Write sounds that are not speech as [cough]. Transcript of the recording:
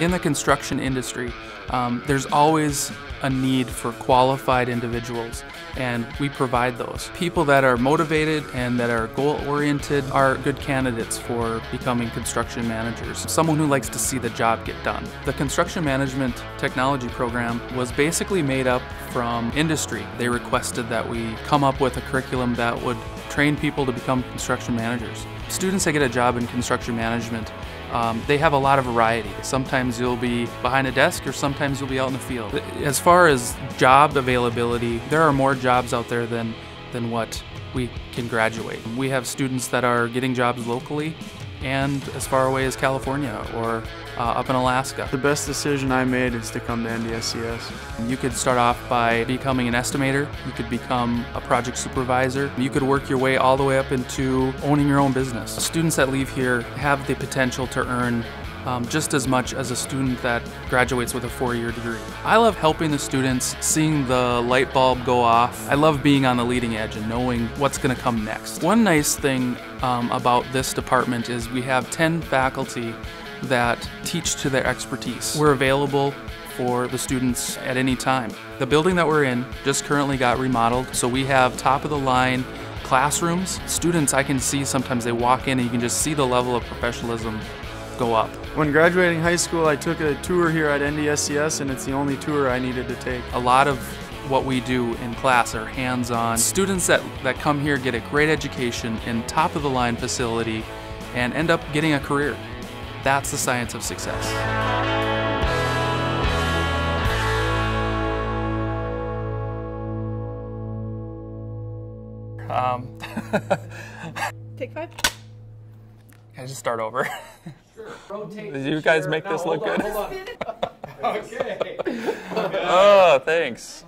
In the construction industry, um, there's always a need for qualified individuals, and we provide those. People that are motivated and that are goal oriented are good candidates for becoming construction managers. Someone who likes to see the job get done. The construction management technology program was basically made up from industry. They requested that we come up with a curriculum that would train people to become construction managers. Students that get a job in construction management um, they have a lot of variety. Sometimes you'll be behind a desk or sometimes you'll be out in the field. As far as job availability, there are more jobs out there than, than what we can graduate. We have students that are getting jobs locally and as far away as California or uh, up in Alaska. The best decision I made is to come to NDSCS. You could start off by becoming an estimator, you could become a project supervisor, you could work your way all the way up into owning your own business. Students that leave here have the potential to earn um, just as much as a student that graduates with a four-year degree. I love helping the students, seeing the light bulb go off. I love being on the leading edge and knowing what's going to come next. One nice thing um, about this department is we have 10 faculty that teach to their expertise. We're available for the students at any time. The building that we're in just currently got remodeled, so we have top of the line classrooms. Students, I can see sometimes they walk in and you can just see the level of professionalism go up. When graduating high school, I took a tour here at NDSCS and it's the only tour I needed to take. A lot of what we do in class are hands-on. Students that, that come here get a great education in top-of-the-line facility and end up getting a career. That's the science of success. Um, [laughs] Take five. Can I just start over? Sure. [laughs] Rotate. Did you guys Sure. make No, this look on, good? hold on. [laughs] okay. [laughs] oh, thanks.